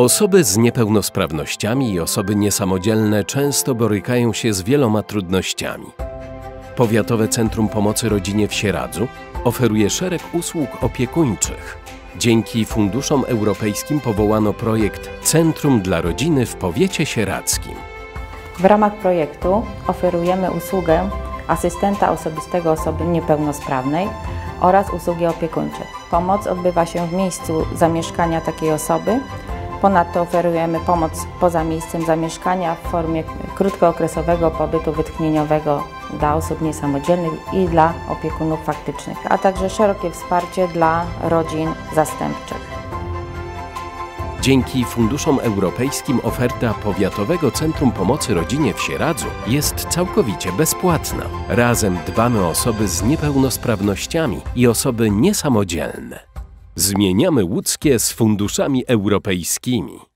Osoby z niepełnosprawnościami i osoby niesamodzielne często borykają się z wieloma trudnościami. Powiatowe Centrum Pomocy Rodzinie w Sieradzu oferuje szereg usług opiekuńczych. Dzięki funduszom europejskim powołano projekt Centrum dla Rodziny w powiecie sieradzkim. W ramach projektu oferujemy usługę asystenta osobistego osoby niepełnosprawnej oraz usługi opiekuńcze. Pomoc odbywa się w miejscu zamieszkania takiej osoby. Ponadto oferujemy pomoc poza miejscem zamieszkania w formie krótkookresowego pobytu wytchnieniowego dla osób niesamodzielnych i dla opiekunów faktycznych, a także szerokie wsparcie dla rodzin zastępczych. Dzięki funduszom europejskim oferta Powiatowego Centrum Pomocy Rodzinie w Sieradzu jest całkowicie bezpłatna. Razem dbamy o osoby z niepełnosprawnościami i osoby niesamodzielne. Zmieniamy łódzkie z funduszami europejskimi.